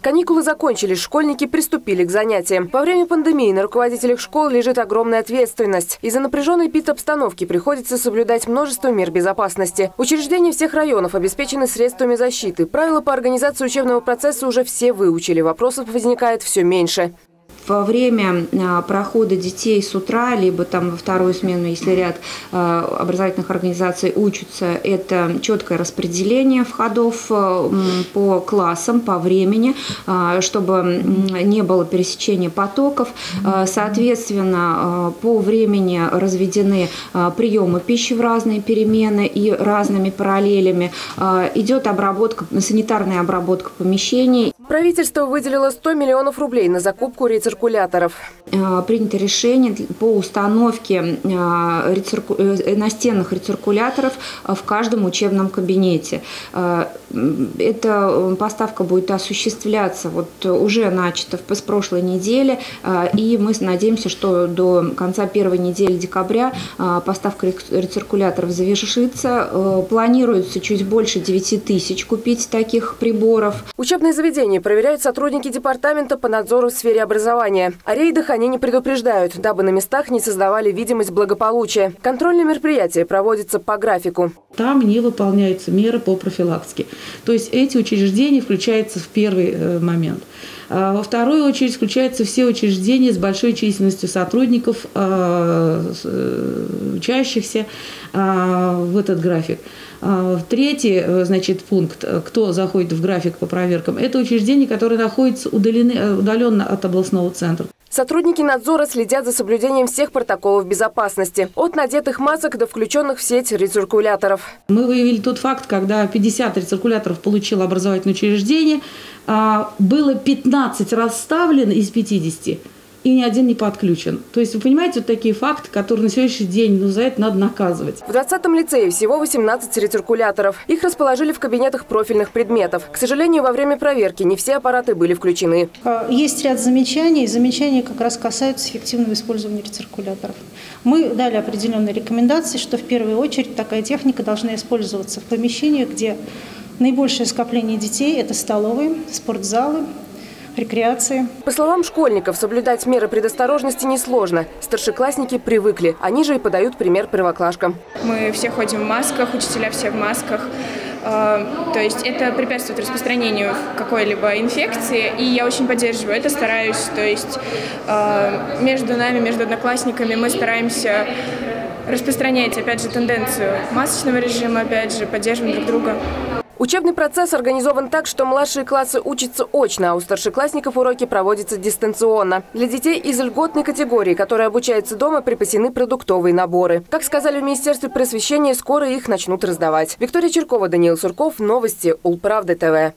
Каникулы закончились, школьники приступили к занятиям. Во время пандемии на руководителях школ лежит огромная ответственность. Из-за напряженной пит-обстановки приходится соблюдать множество мер безопасности. Учреждения всех районов обеспечены средствами защиты. Правила по организации учебного процесса уже все выучили. Вопросов возникает все меньше во время а, прохода детей с утра, либо там во вторую смену, если ряд а, образовательных организаций учатся, это четкое распределение входов а, по классам, по времени, чтобы не было пересечения потоков. Соответственно, по времени разведены приемы пищи в разные перемены и разными параллелями. Идет обработка, санитарная обработка помещений. Правительство выделило 100 миллионов рублей на закупку рециркуляторов. Э, принято решение по установке э, рецирку... Э, настенных рециркуляторов в каждом учебном кабинете. Эта поставка будет осуществляться, вот уже начата с прошлой недели, и мы надеемся, что до конца первой недели декабря поставка рециркуляторов завершится. Планируется чуть больше 9 тысяч купить таких приборов. Учебные заведения проверяют сотрудники департамента по надзору в сфере образования. О рейдах они не предупреждают, дабы на местах не создавали видимость благополучия. Контрольные мероприятия проводятся по графику. Там не выполняются меры по профилактике. То есть эти учреждения включаются в первый э, момент. А во вторую очередь включаются все учреждения с большой численностью сотрудников, э, э, учащихся в этот график. Третий, значит, пункт, кто заходит в график по проверкам, это учреждения, которые находятся удалены, удаленно от областного центра. Сотрудники надзора следят за соблюдением всех протоколов безопасности. От надетых масок до включенных в сеть рециркуляторов. Мы выявили тот факт, когда 50 рециркуляторов получило образовательное учреждение, а, было 15 расставлено из 50 и ни один не подключен. То есть вы понимаете, вот такие факты, которые на сегодняшний день, ну за это надо наказывать. В 20-м лицее всего 18 ретиркуляторов. Их расположили в кабинетах профильных предметов. К сожалению, во время проверки не все аппараты были включены. А, есть ряд замечаний. Замечания как раз касаются эффективного использования рециркуляторов. Мы дали определенные рекомендации, что в первую очередь такая техника должна использоваться в помещениях, где наибольшее скопление детей – это столовые, спортзалы, рекреации. По словам школьников, соблюдать меры предосторожности несложно. Старшеклассники привыкли. Они же и подают пример первоклашкам. Мы все ходим в масках, учителя все в масках. А, то есть это препятствует распространению какой-либо инфекции, и я очень поддерживаю это, стараюсь. То есть а, между нами, между одноклассниками мы стараемся распространять, опять же, тенденцию масочного режима, опять же, поддерживаем друг друга. Учебный процесс организован так, что младшие классы учатся очно, а у старшеклассников уроки проводятся дистанционно. Для детей из льготной категории, которые обучаются дома, припасены продуктовые наборы. Как сказали в Министерстве просвещения, скоро их начнут раздавать. Виктория Черкова, Даниил Сурков. Новости Улправды ТВ.